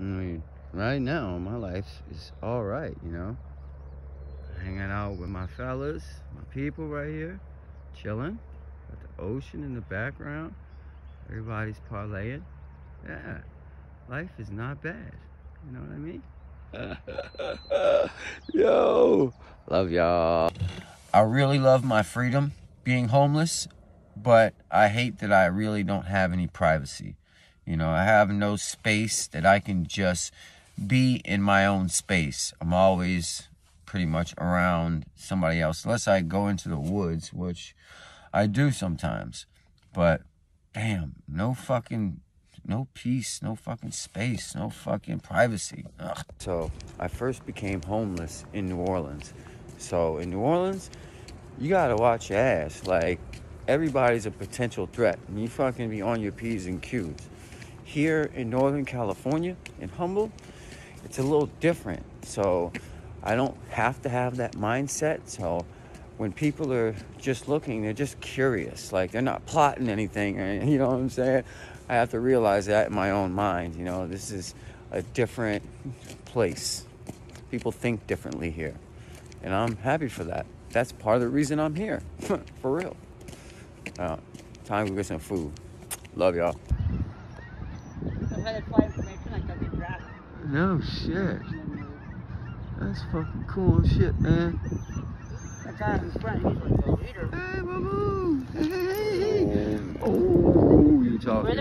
I mean, right now, my life is all right, you know? Hanging out with my fellas, my people right here, chilling. Got the ocean in the background. Everybody's parlaying. Yeah, life is not bad. You know what I mean? Yo, love y'all. I really love my freedom being homeless, but I hate that I really don't have any privacy. You know, I have no space that I can just be in my own space. I'm always pretty much around somebody else, unless I go into the woods, which I do sometimes. But damn, no fucking no peace, no fucking space, no fucking privacy. Ugh. So I first became homeless in New Orleans. So in New Orleans, you gotta watch your ass. Like everybody's a potential threat, and you fucking be on your p's and q's. Here in Northern California, in Humboldt, it's a little different. So I don't have to have that mindset. So when people are just looking, they're just curious. Like they're not plotting anything. You know what I'm saying? I have to realize that in my own mind. You know, this is a different place. People think differently here. And I'm happy for that. That's part of the reason I'm here. for real. Uh, time to get some food. Love y'all. No shit. That's fucking cool shit, man. That guy in front, he's like a leader. Hey, boo! Hey, hey, hey. Oh, you talking